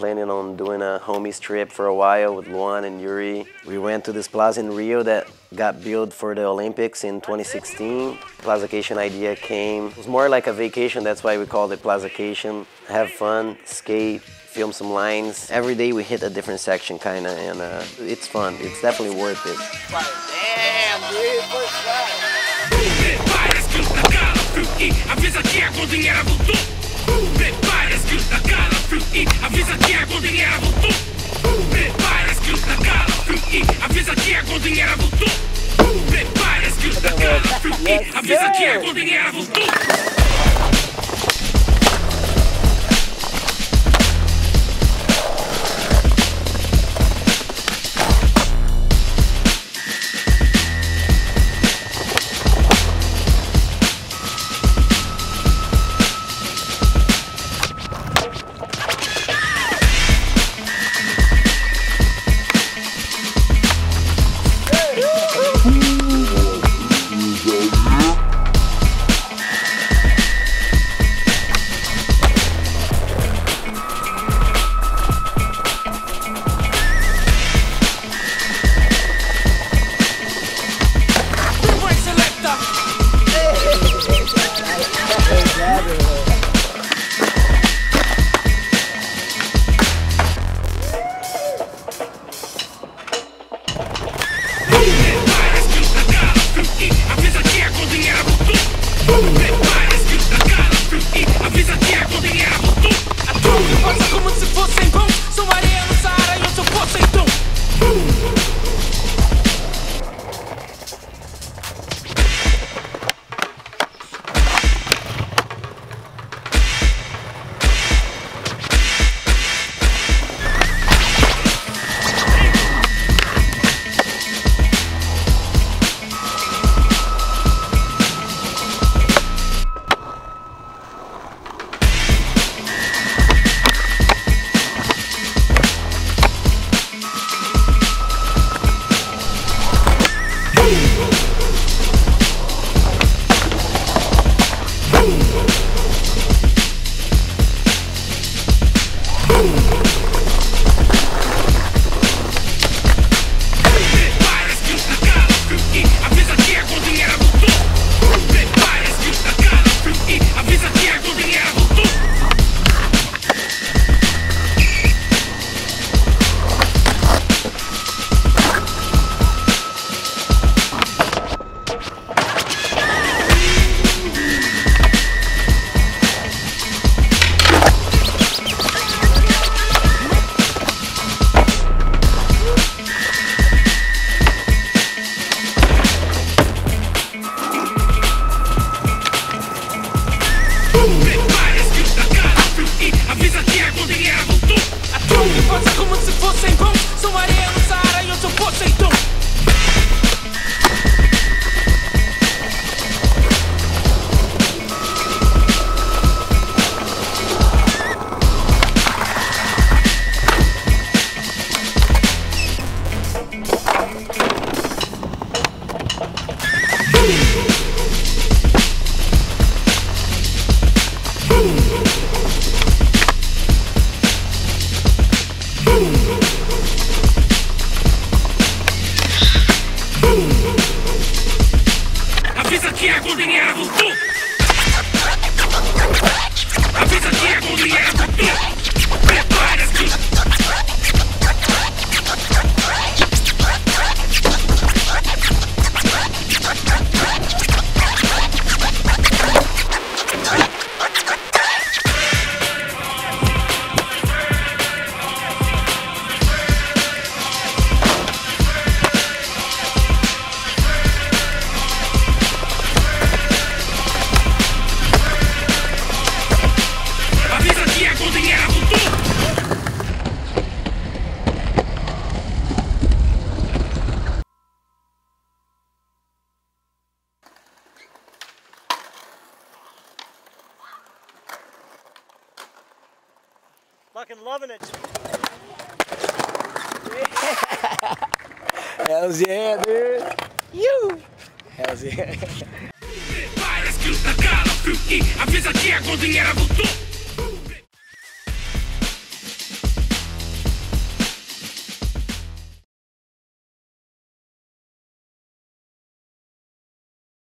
Miami trip for a while with Luan and Yuri. We went to this plaza in Rio that got built for the Olympics in 2016. Plazacation idea came. It was more like a vacation, that's why we called it Plazacation. Have fun, skate, film some lines. Every day we hit a different section kinda and uh, it's fun. It's definitely worth it. Damn, dude. Que o Takala Fruit Avisa que a cozinheira voltou. Prepare que o Takala Fruit Avisa que a cozinheira voltou Prepare que o Takala Fruit Avisa que a cozinheira voltou Prepare que o Takala Fruit Avisa que a cozinheira voltou tus lineazos, tú. Hells yeah, dude. You. Hells yeah. Prepare que o Takala Fruit Avisa que a cozinheira voltou